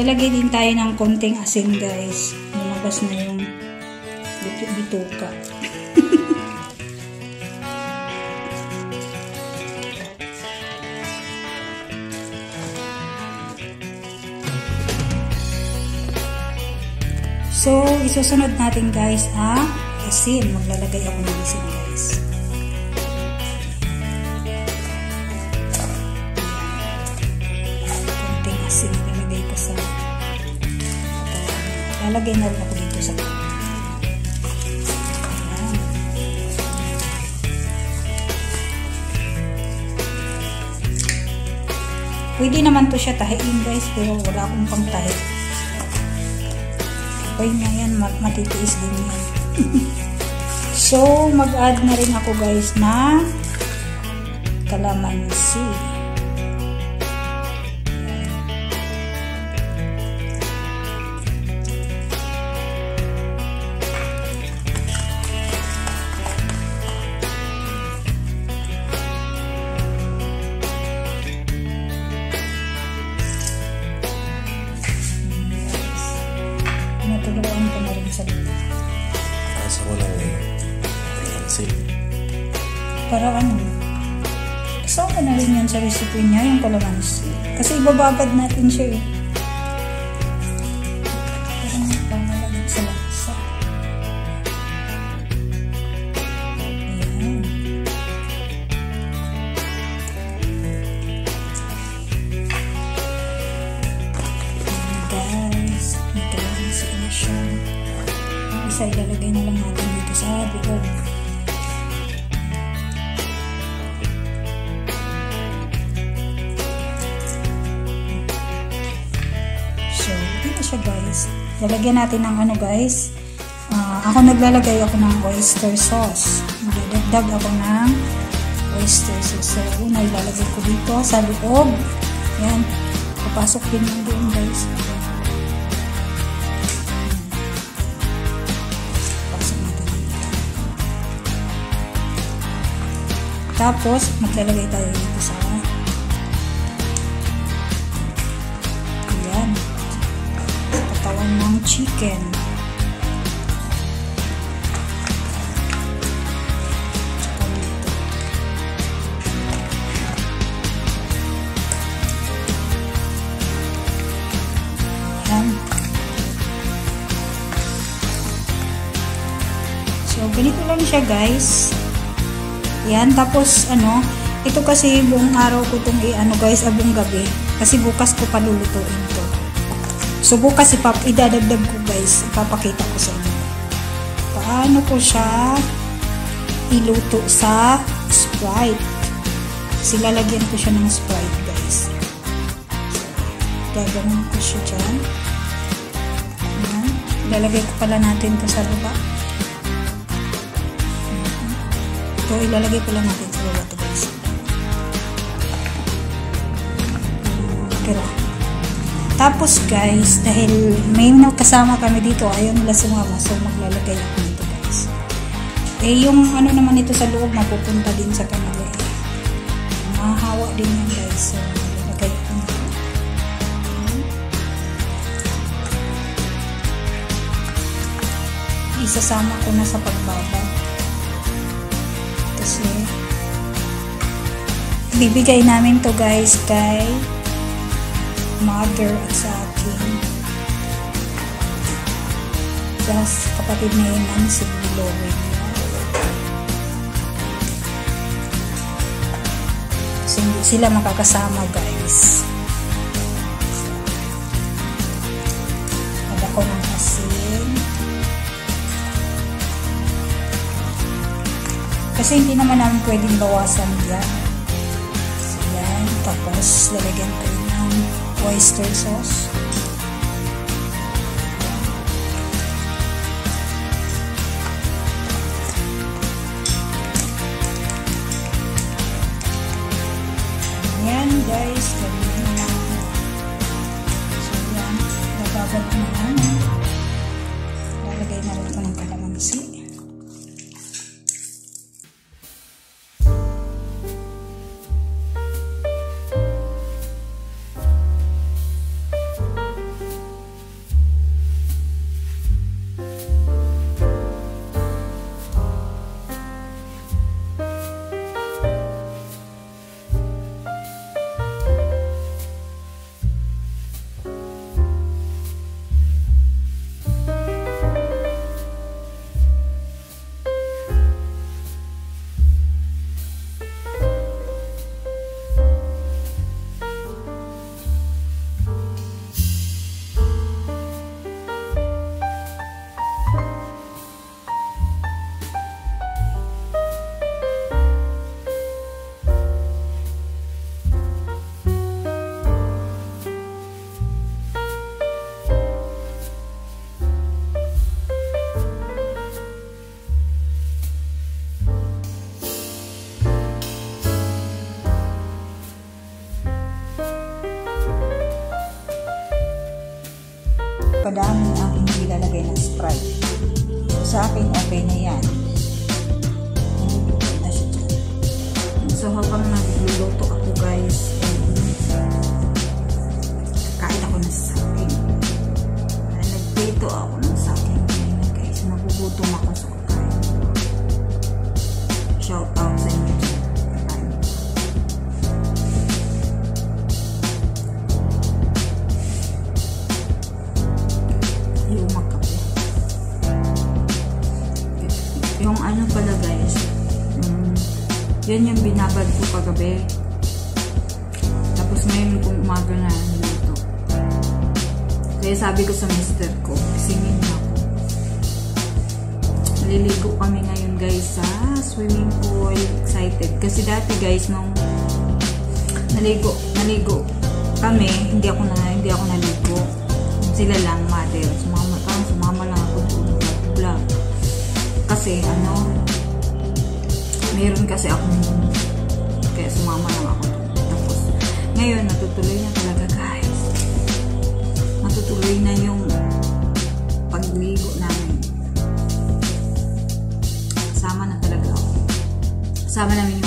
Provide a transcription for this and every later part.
Lalagay din tayo ng konting asin guys. Lumabas na yung bituka. so, isusunod natin guys ang asin. Maglalagay ako ng asin guys. Nalagay na rin ako dito sa tubig. Pwede naman to siya tahiin guys, pero wala akong pang tahi. Okay na yan, matitiis din yan. so, mag-add na rin ako guys na calamansi. Para ano, kasama na rin yan sa recipe niya, yung kalamansi. Kasi ibababad natin siya eh. Dito siya guys. Lalagyan natin ng ano guys. Ah, ako naglalagay ako ng oyster sauce. Magdadagdag ako ng oyster sauce. So, una ilalagay ko dito sa loob. Yan. Papasok din yung doon guys. Tapos, maglalagay tayo dito sa chicken. So, ganito lang siya guys. Yan, tapos ano, ito kasi buong araw ko itong i-ano guys, abong gabi. Kasi bukas ko palulutuin to. So bukas ipap idadagdag ko guys, ipapakita ko sa inyo. Paano ko siya iluto sa Sprite. Kasi ko siya ng Sprite guys. Gagawin ko siya dyan. Ayan. Ilalagay ko pala natin to sa baba. Ito, ilalagay pala natin sa baba to guys. Pero, tapos guys, dahil may kasama kami dito, ayaw nila sumama, so maglalagay ako nito guys. Eh, yung ano naman ito sa loob, mapupunta din sa kanila eh. Mahahawa din yan guys, so maglalagay ako nito. Isasama ko na sa pagbabad. Kasi, bibigay namin to guys kay mother at sa akin. Plus, kapatid ni Eman, si Lowen. So, sila makakasama, guys. Ko ng asin. Kasi hindi naman namin pwedeng bawasan yan. So, yan. Tapos, lalagyan ko oyster sauce. Yan guys, gawin Padami ang hindi lalagay ng Sprite. Sa akin, okay na yan. So, habang nagluluto ako guys, eh, kain ako ng saging. Ay, Nagprito ako ng saging. Ayun, guys, nagugutom ako sa kakain. Shout out sa Yan yung binabad ko kagabi. Tapos ngayon kung umaga na niluto. Kaya sabi ko sa mister ko, singin na ako. Maliligo kami ngayon guys sa swimming pool. Excited. Kasi dati guys, nung naligo, naligo kami, hindi ako na, hindi ako naligo. Sila lang, mother. Sumama, parang sumama lang ako doon. Vlog. Kasi, ano, meron kasi akong, kaya sumama lang ako. Tapos, ngayon, natutuloy na talaga guys. Natutuloy na yung pagligo namin. Kasama na talaga ako. Kasama namin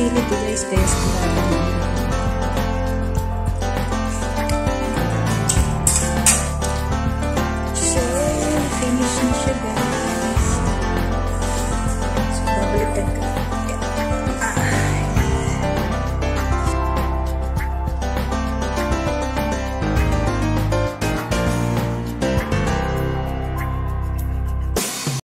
May sili to guys, guys.